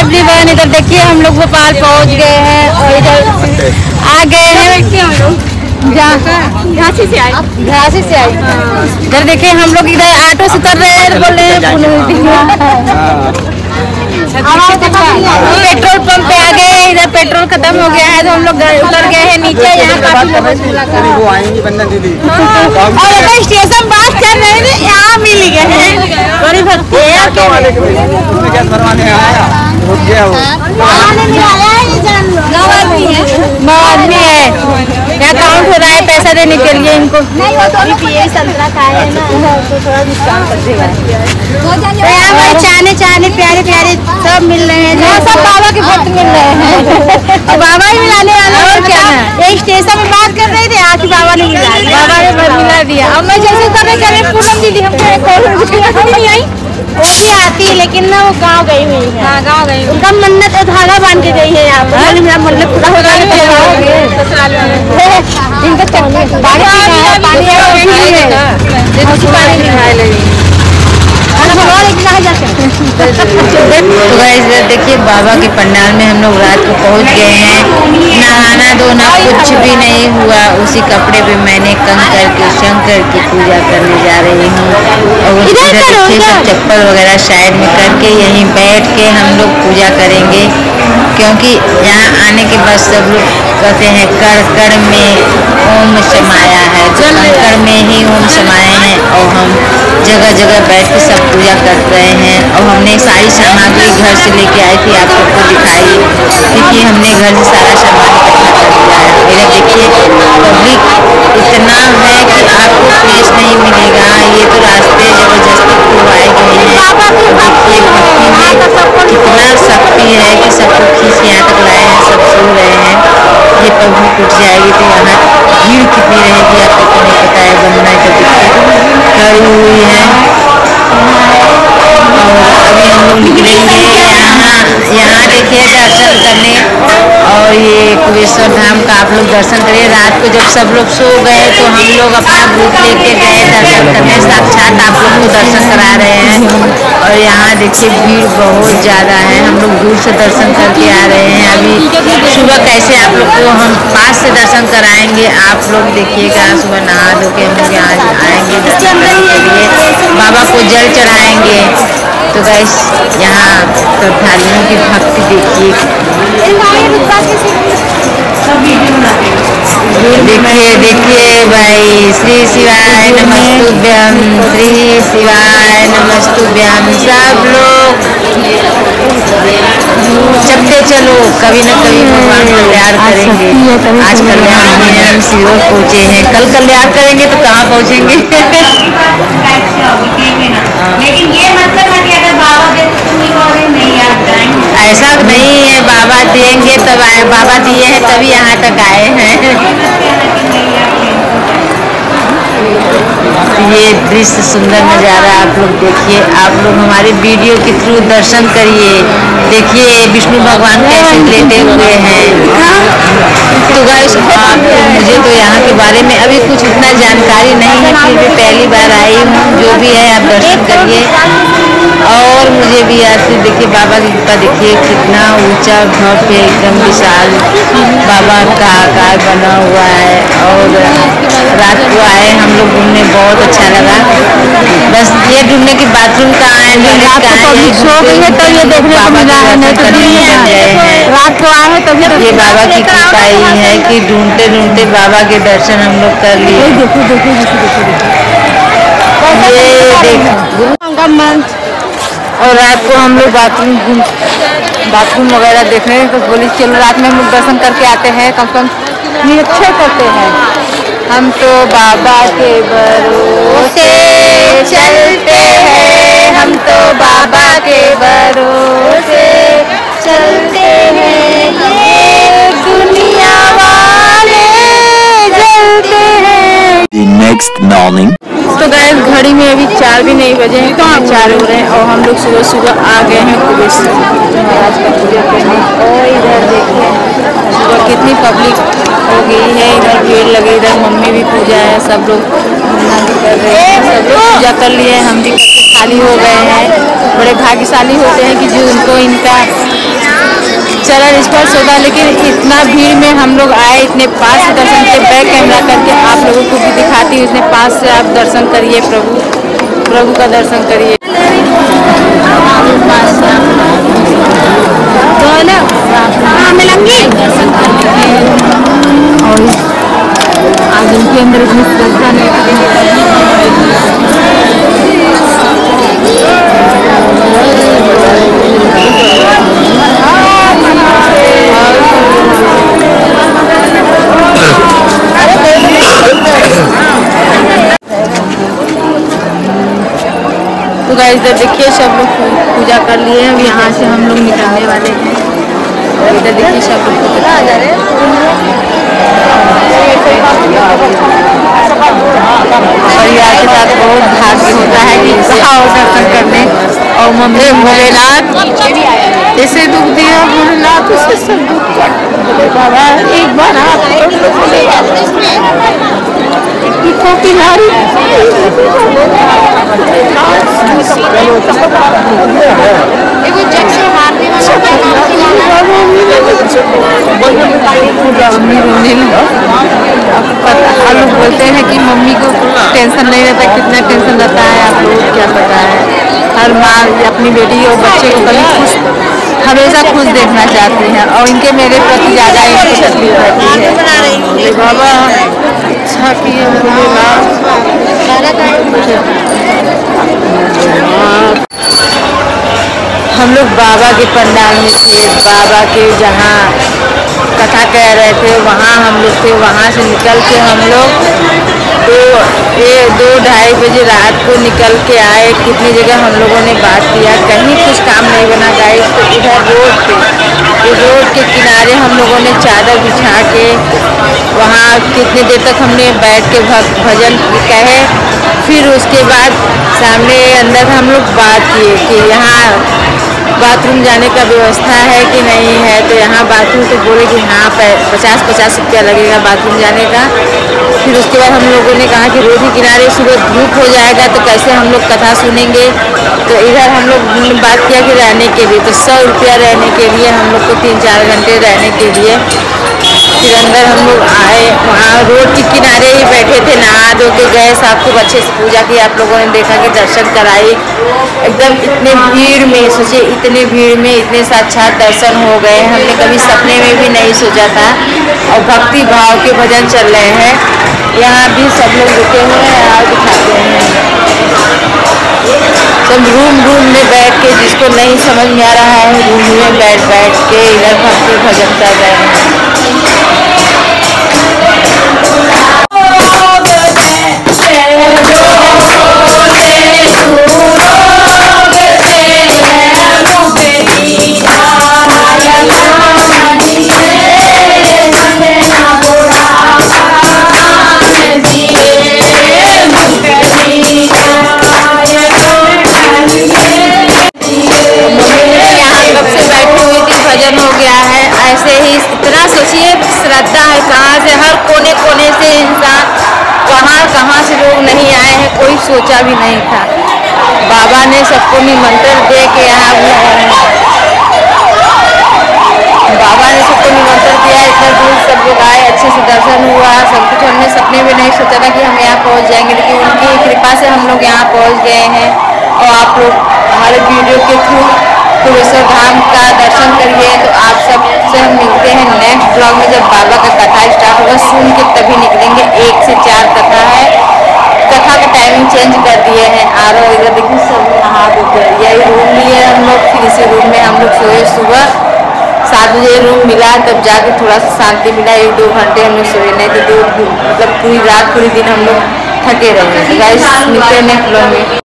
Everyone इधर देखिए हम लोग भोपाल पहुँच गए हैं और इधर आ गए हैं। झांसी से आई झांसी से आई इधर देखिए हम लोग इधर ऑटो से उतर रहे हैं बोल रहे हैं पेट्रोल पंप पे आ गए हैं इधर पेट्रोल खत्म हो गया है तो हम लोग उतर गए हैं नीचे यहाँ काफ़ी और अगर स्टेशन बात कर रहे हैं यहाँ मिल गए हैं। बड़ी भक्ति। है रुक गया वो। नौ आदमी है। नौ यहाँ काउंट हो रहा है पैसा देने के लिए इनको। नहीं वो दोनों ये संतरा खाए हैं ना तो थोड़ा डिस्काउंट कर देगा तो यहाँ चाने चाने प्यारे प्यारे सब मिल रहे हैं। यहाँ सब बाबा के भक्त मिल रहे हैं। बाबा ही मिलाने वाले और क्या है ये स्टेशन में बात कर रहे थे आके बाबा ने मिला बाबा ने मिला दिया। और मैं जैसे कर रही पूनम दीदी हमको एक कॉल नहीं आई। वो भी आती है लेकिन ना वो गाँव गई हुई है। हाँ गाँव गई उनका मन्नत धागा बाँध के गई है यहाँ पर मेरा मन्नत पूरा हो रहा है। इनका पानी पानी पानी दिखाई लगी तो देखिए बाबा के पंडाल में हम लोग रात को पहुँच गए हैं। नहाना धोना कुछ भी नहीं हुआ। कपड़े पे मैंने कंकर के शंकर की पूजा करने जा रही हूँ। और देखिए सब चप्पल वगैरह साइड में करके यहीं बैठ के हम लोग पूजा करेंगे। क्योंकि यहाँ आने के बाद सब लोग कहते हैं कड़ कड़ में ओम समाया है तो कंकड़ में ही ओम समाये हैं। और हम जगह जगह बैठ के सब पूजा कर रहे हैं। और हमने सारी सामग्री घर से लेके आई थी आप सबको दिखाई। क्योंकि हमने घर से सारा सामान इकट्ठा मेरा देखिए पब्लिक इतना है कि आपको प्लेस नहीं मिलेगा। ये तो रास्ते ज़बरदस्ती खुलवाए गए हैं। देखिए, भक्ति में कितना शक्ति है कि सबको खींच के यहाँ तक लाए हैं, सब सो रहे हैं। ये पब्लिक उठ जाएगी तो यहाँ भीड़ कितनी रहेगी आपको तो नहीं पता है बंदना का देखिए खड़ी हुई है। और अभी हम लोग निकलेंगे यहाँ यहाँ देखिए, दर्शन करने। और ये कुबेश्वर धाम का आप लोग दर्शन करिए। रात को जब सब लोग सो गए तो हम लोग अपना ग्रुप लेके गए, दर्शन करने। साक्षात आप लोग को दर्शन करा रहे हैं। और यहाँ देखिए भीड़ बहुत ज़्यादा है। हम लोग दूर से दर्शन करके आ रहे हैं। अभी सुबह कैसे आप लोग को हम पास से दर्शन कराएँगे, आप लोग देखिएगा। सुबह नहा धो के हम लोग यहाँ आएँगे दर्शन करने के लिए। बाबा को जल चढ़ाएँगे। तो गैस यहाँ श्रद्धालुओं की भक्ति देखिए। देखिए देखिए भाई श्री शिवाय नमस्तुभ्यम श्री शिवाय नमस्तुभ्यम सब लोग चलते चलो कभी ना कभी भगवान कल्याण करेंगे। आज कल्याण में हम सीहोर पहुँचे हैं। कल कल्याण करेंगे तो कहाँ पहुँचेंगे लेकिन ये मतलब है कि अगर बाबा दे तो तुम निकलोगे नहीं आप जाएँगे ऐसा नहीं है बाबा देंगे तब आए, बाबा दिए हैं, तभी यहाँ तक आए हैं। ये दृश्य सुंदर नज़ारा आप लोग देखिए, आप लोग हमारे वीडियो के थ्रू दर्शन करिए। देखिए, विष्णु भगवान कैसे लेटे हुए हैं। तो गाइस मुझे तो यहाँ के बारे में अभी कुछ इतना जानकारी नहीं है, फिर भी पहली बार आई हूँ, जो भी है, आप दर्शन करिए। और मुझे भी ऐसे देखिए बाबा की देखिए कितना ऊँचा भव्य एकदम विशाल। बाबा का आकार बना हुआ है और रात को आए हम लोग घूमने बहुत अच्छा लगा। बस ये ढूँढने की बाथरूम कहाँ है है सो गई है तो ये देखने को मिला है नहीं तो दिन रात को आए तो ये बाबा की कृपा ही है कि ढूंढते ढूंढते बाबा के दर्शन हम लोग कर लिए। देखो देखो देखो देखो ये देखो और रात को हम लोग बाथरूम घूम, बाथरूम वगैरह देख रहे हैं तो बोली चलो रात में हम लोग दर्शन करके आते हैं कम से कम निरीक्षण करते हैं हम तो बाबा के भरोसे चलते हैं, हम तो बाबा के भरोसे चलते हैं ये दुनिया वाले जलते हैं next morning. तो गए घड़ी में अभी चार भी नहीं बजे हैं तो चार हो रहे हैं और हम लोग सुबह सुबह आ गए हैं कुबेश्वर महाराज का पूजा करने और इधर देखिए, सुबह कितनी पब्लिक हो गई है, इधर भीड़ लगे, इधर मम्मी भी पूजा है, सब लोग कर रहे हैं, सब लोग पूजा कर लिए हम भी करके खा भाग्यशाली हो गए हैं। बड़े भाग्यशाली होते हैं कि जो उनको इनका चरण स्पर्श होता है लेकिन इतना भीड़ में हम लोग आए, इतने पास से दर्शन के बैक कैमरा करके आप लोगों को भी दिखाती हूँ, इतने पास से आप दर्शन करिए, प्रभु प्रभु का दर्शन करिए। तो है और आज अंदर इतनी श्रद्धा नहीं तो इधर देखिए, सब लोग पूजा कर लिए हैं। अब यहाँ से हम लोग निकलने वाले हैं। और इधर देखिए, सब लोग पूजा परिवार के साथ बहुत भाग्य होता है कि आओ दर्शन करने। और मम्मी भोलेनाथ जैसे दुख दिया? भोलेनाथ उसे सब दुख कर एक बार आप लगी बोलते हैं कि मम्मी को टेंशन नहीं रहता कितना टेंशन रहता है आप लोगों क्या पता है हर माँ अपनी बेटी और बच्चे को कभी खुश हमेशा खुश देखना चाहती हैं और इनके मेरे प्रति ज़्यादा इनको तकलीफ़ रहती है बाबा अच्छा भोलेनाथ हम लोग बाबा के पंडाल में थे बाबा के जहाँ कथा कह रहे थे, वहाँ हम लोग थे, वहाँ से निकल के हम लोग दो, ये दो ढाई बजे रात को निकल के आए। कितनी जगह हम लोगों ने बात किया, कहीं कुछ काम नहीं बना गाइस तो इधर रोड पे, ये रोड के किनारे हम लोगों ने चादर बिछा के वहाँ कितनी देर तक हमने बैठ के भजन कहे। फिर उसके बाद सामने अंदर हम लोग बात किए कि यहाँ बाथरूम जाने का व्यवस्था है कि नहीं है? तो यहाँ बाथरूम तो बोले कि हाँ पचास पचास रुपया लगेगा बाथरूम जाने का। फिर उसके बाद हम लोगों ने कहा कि रोड के किनारे सुबह धूप हो जाएगा तो कैसे हम लोग कथा सुनेंगे? तो इधर हम लोग बात किया कि रहने के लिए तो सौ रुपया रहने के लिए हम लोग को तीन चार घंटे रहने के लिए। फिर अंदर हम लोग आए, वहाँ रोड के किनारे ही बैठे थे, नहा धो के गए सब खूब अच्छे से पूजा की, आप लोगों ने देखा कि दर्शन कराए। एकदम इतने भीड़ में सोचे इतने भीड़ में, इतने साक्षात दर्शन हो गए। हमने कभी सपने में भी नहीं सोचा था। और भक्ति भाव के भजन चल रहे हैं। यहाँ भी सब लोग रुके हुए हैं और दिखाते हैं। सब रूम रूम में बैठ के, जिसको नहीं समझ में आ रहा है, रूम में बैठ बैठ के इधर भक्ति भजन कर रहे हैं। Come on. सोचा भी नहीं था। बाबा ने सबको निमंत्रण दे के यहाँ बाबा ने सबको निमंत्रण दिया, इतना दूर सब लोग आए, अच्छे से दर्शन हुआ, सब कुछ। हमने सपने में नहीं सोचा था कि हम यहाँ पहुँच जाएँगे, लेकिन उनकी कृपा से हम लोग यहाँ पहुँच गए हैं। और आप लोग हमारे वीडियो के थ्रू कुलेश्वर धाम का दर्शन करिए तो आप सबसे हम मिलते हैं नेक्स्ट ब्लॉग में, जब बाबा का कथा स्टार्ट होगा। सुन के तभी निकलेंगे। एक से चार कथा है। कथा के टाइमिंग चेंज कर दिए हैं। आर इधर देखिए सब नहा धो कर यही रूम लिए हम लोग फिर इसी रूम में हम लोग सोए सुबह। सात बजे रूम मिला तब जाके थोड़ा सा शांति मिला। एक दो घंटे हम लोग सोए नहीं तो दो मतलब पूरी रात पूरी दिन हम लोग थके रहे। गाइस मिलते हैं नेक्स्ट ब्लॉग में।